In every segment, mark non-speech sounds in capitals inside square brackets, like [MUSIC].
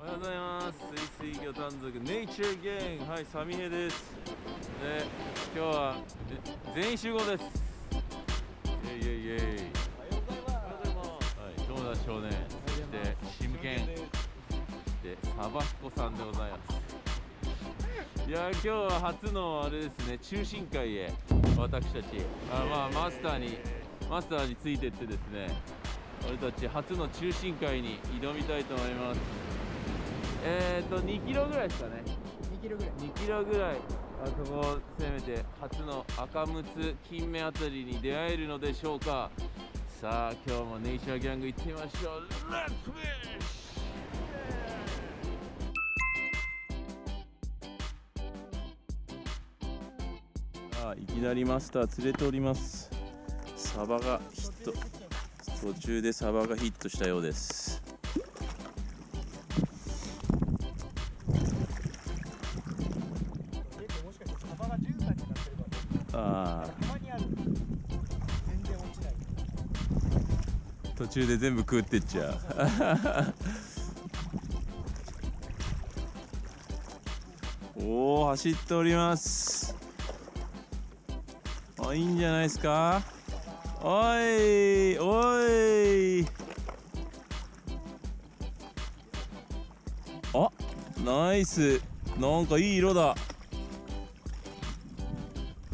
おはようございます。水水魚短族ネイチャーゲン。はいサミヘです。で今日はえ全員集合です。イエイイエイイエイ。おはようございます。はい友達少年そしてシムケンでサバヒコさんでございます。いやー今日は初のあれですね。中心会へ私たち。あまあマスターにマスターについてってですね俺たち初の中心会に挑みたいと思いますえーと2キロぐらいですかね。2キロぐらい。2キロぐらい。あそこを攻めて初の赤ムツ金目あたりに出会えるのでしょうか。さあ今日もネイチャーギャング行ってみましょう。レッツフィッシュあいきなりマスター連れております。サバがヒット。途中でサバがヒットしたようです中で全部食ってっちゃ。う [LAUGHS] おお走っております。あいいんじゃないですか。おいおい。あナイス。なんかいい色だ。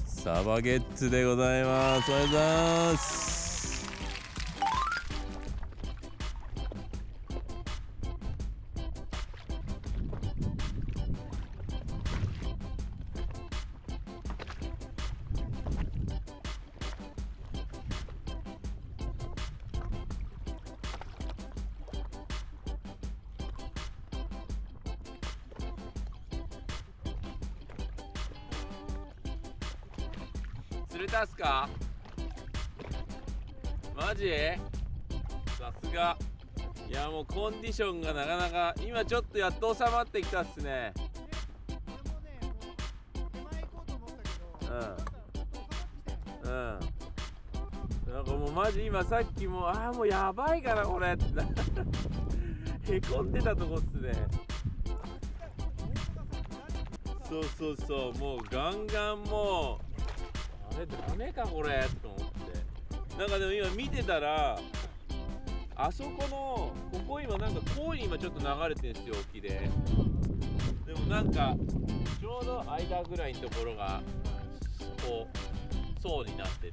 サバゲッツでございます。おはようございます。れたっすか？マジ？さすが。いやもうコンディションがなかなか今ちょっとやっと収まってきたっすね、う、ん。うん。なんかもうマジ今さっきもああもうやばいかなこれって。[LAUGHS] へこんでたとこっすね。そうそうそう。もうガンガンもうあれダメかこれと思って。なんかでも今見てたらあそこのここ今なんかこうに今ちょっと流れてるんですよ沖で。でもなんかちょうど間ぐらいのところがこう層になってて。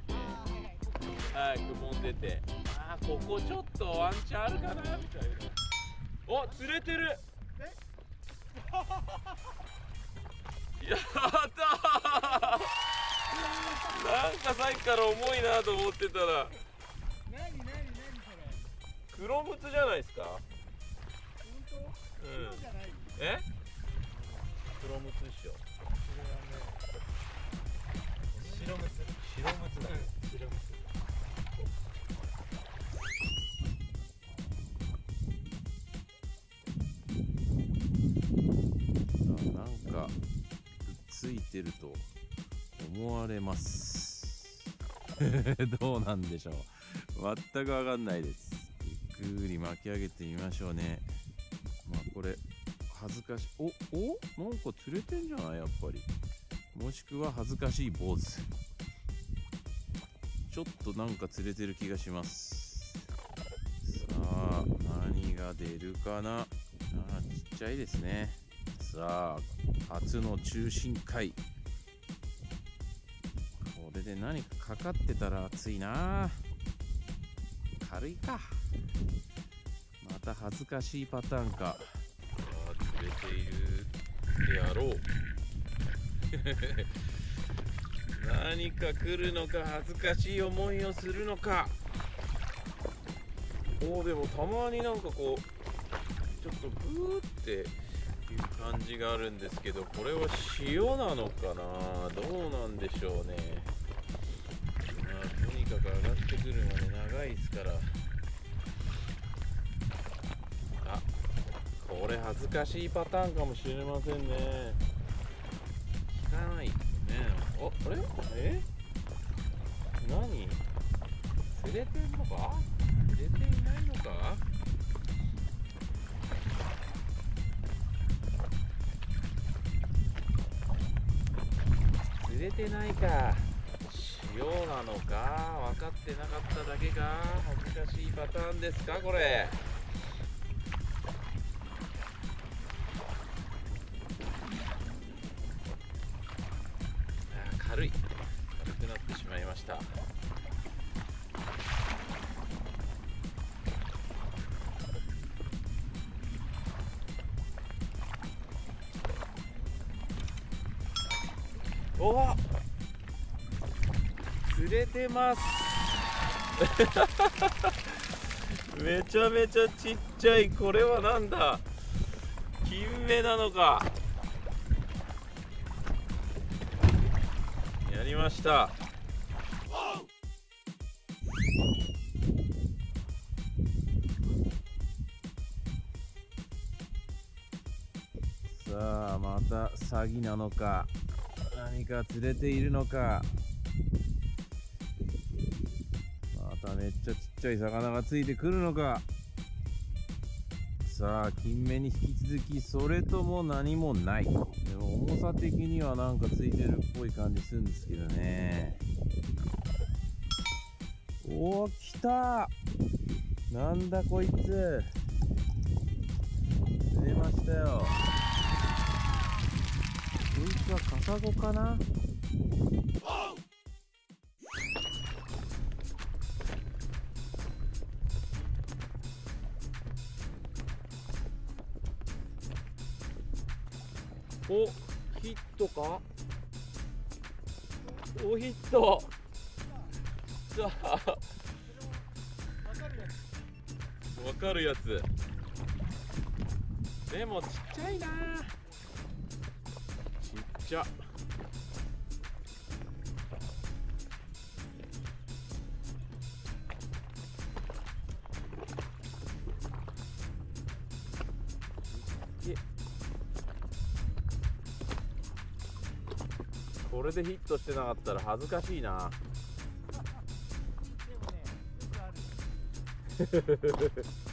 はいくぼんでて。あーここちょっとワンチャンあるかなみたいな。お釣れてる。[LAUGHS] やったーなんかさっきから重いなと思ってたら何何何それ。黒ムツじゃないですか？本当？うんそうじゃない。え？黒ムツっしょ白ムツ。白ムツだ白ムツ。なんかついてると思われます。[LAUGHS] どうなんでしょう。全くわかんないです。ゆっくり巻き上げてみましょうね。まあこれ恥ずかしい。おお？なんか釣れてんじゃない？やっぱり。もしくは恥ずかしい坊主。ちょっとなんか釣れてる気がします。さあ何が出るかな。あちっちゃいですね。さあ初の中心回れで何かかかってたら熱いな。軽いか。また恥ずかしいパターンか。あ釣れているであろう。[LAUGHS] 何か来るのか恥ずかしい思いをするのか。おーでもたまになんかこうちょっとグーっていう感じがあるんですけどこれは塩なのかな？どうなんでしょうね。ってくるまで長いですから。あこれ恥ずかしいパターンかもしれませんね。汚いね。おあれ？え？何？釣れてんのか？釣れていないのか？釣れてないか。塩なのか？分かってなかっただけか？恥ずかしいパターンですか？これ。あ軽い。軽くなってしまいました。お釣れてます。[LAUGHS] めちゃめちゃちっちゃい。これはなんだ？金目なのか。やりました。さあまた詐欺なのか。何か釣れているのか。ためっちゃちっちゃい魚がついてくるのか。さあ金目に引き続きそれとも何もない。でも重さ的にはなんかついてるっぽい感じするんですけどね。おお来た。なんだこいつ。釣れましたよ。こいつはカサゴかな。ットかおヒットさあわかるやつわかるやつでもちっちゃいなちっちゃこれでヒットしてなかったら恥ずかしいな。でもねよくある [LAUGHS]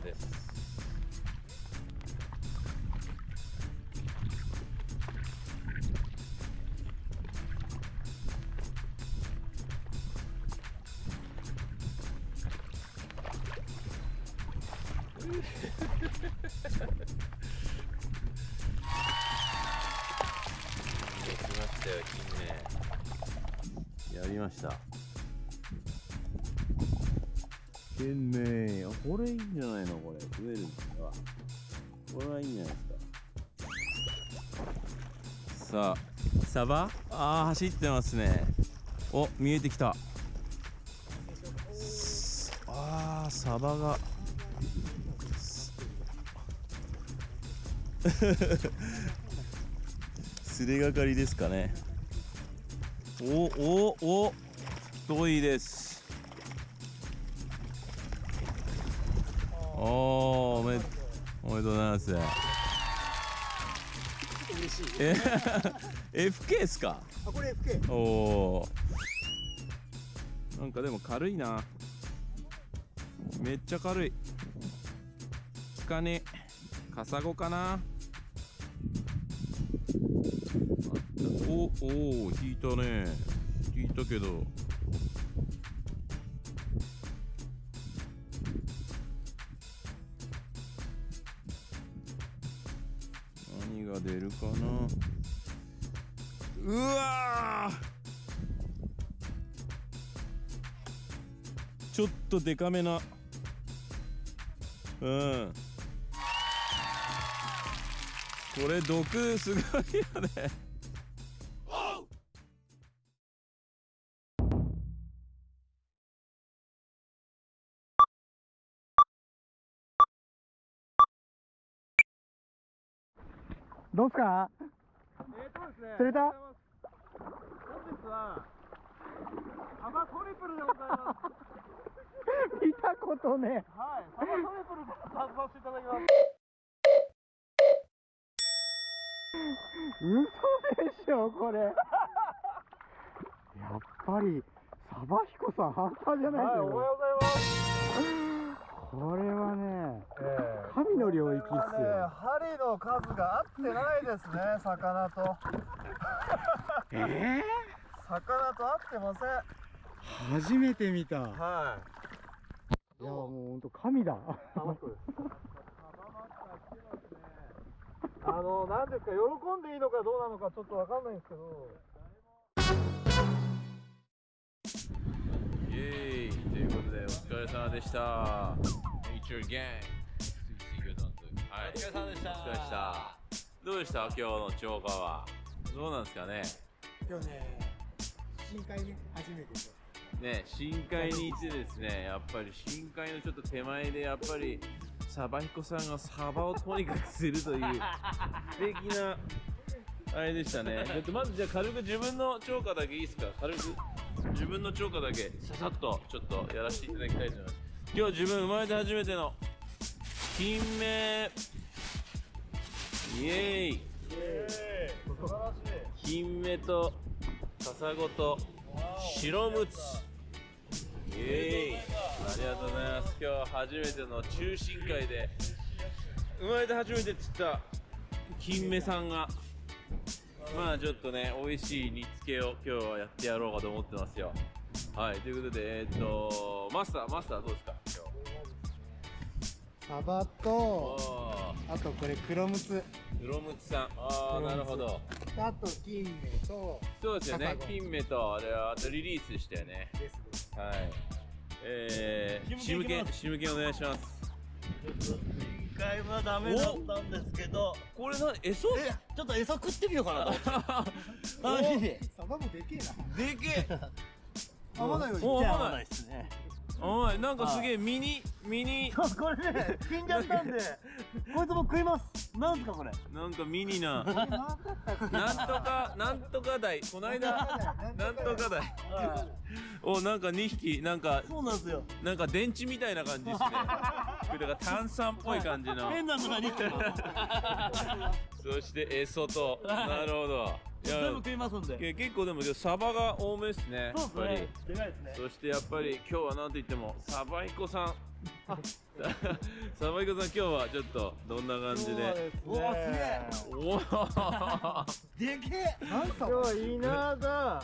です。できましたよ金目やりました金目あこれいいんじゃないの？これ食えるんですかこれはいいんじゃないですか。さあサバ？あー走ってますね。お見えてきた。あーサバが。[LAUGHS] すれがかりですかね。おおお太いです。おーおめおめでとうございます。嬉しいえ FK ですか？あこれ FK おおなんかでも軽いな。めっちゃ軽い。効かね。カサゴかな。おお引いたね。引いたけどかな。うわちょっとでかめな。うん。これ毒すごいよね。どうすか？えーとですね、釣れた？本日はトリプルでございます。見たことねはい、トリプルでささせていただきます。嘘でしょこれやっぱりサバヒコさん半端じゃないはい、ですよ、おはようございます。これはねえ神の領域っすよね、針の数が合ってないですね、魚と。えー、魚と合ってません。初めて見たいやはい。もうほんと神だあの、なんですか、喜んでいいのかどうなのかちょっとわかんないんですけど。イエーイでお疲れ様でした。Nature Gang はい。お疲れ様でした。お疲れ様でした。どうでした？今日の超過はどうなんですかね？今日ね深海ね初めてですね深海に行ってですねやっぱり深海のちょっと手前でやっぱりサバ彦さんがサバをとにかくするという [LAUGHS] 素敵なあれでしたね。ちょっとまずじゃあ軽く自分の超過だけいいですか？軽く。自分の超過だけ。ささっとちょっとやらせていただきたいと思います。今日自分生まれて初めての。金目。イエーイ。素晴らしい。金目とカサゴと白ムツイエーイ。ありがとうございます。今日初めての中深海で。生まれて初めて釣った金目さんが。まあちょっとね美味しい煮付けを今日はやってやろうかと思ってますよ。はいということでえっ、とマスターマスターどうですか？サバ今とあとこれ黒ムツー黒ムツさん。ああなるほど。あと金目とそうですよね。金目とあれはあとリリースしたよね。です。ですはい。えー、シムケン、シムケンお願いします。深海はダメだったんですけど。これな、えそえちょっと餌食ってみようかなと思って。楽しいサバもでけえな。でけえ。合わないよう合わない。ですねおい、なんかすげえミニ、ミニ、これね死んじゃったんでこいつも食いますなんすかこれなんかミニな。なんとか、なんとか台、こないだ、なんとか台。お、なんか2匹、なんか、そうなんですよなんか電池みたいな感じですね。これだから炭酸っぽい感じの。ペンダントが2個そしてエソと、なるほど。全部食いますんで。け結構でもサバが多めですね。そうですね。でかいですね。そしてやっぱり今日は何と言ってもサバイコさん。[LAUGHS] サバイコさん今日はちょっとどんな感じで？うわすげえ。おおでけえ。何サ今日はイナダ、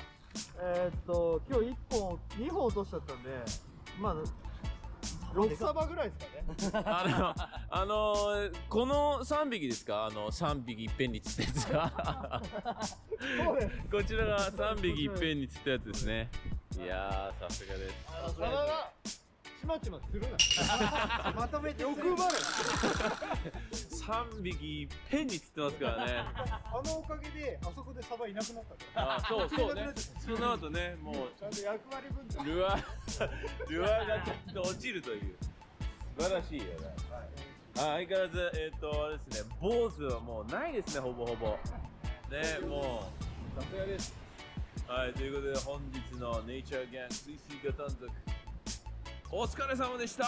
えーっと、今日1本、2本落としちゃったんで、まあ、6サバぐらいですかね。あのあのーこの3匹ですか？あの3匹いっぺんに釣ったやつが。こちらが3匹いっぺんに釣ったやつですね。い。やーさすがですちまちまするな。まとめて欲張る。3匹いっぺんに釣ってますからねあのおかげであそこでサバいなくなったからあそうそうねその後ねもうちゃんと役割分担ルアールアーがちゃんと落ちるという素晴らしいよね、あ相変わらずえっ、とあれですね坊主はもうないですねほぼほぼねもうさすがですはいということで本日のネイチャーギャン水水型短冊お疲れ様でした。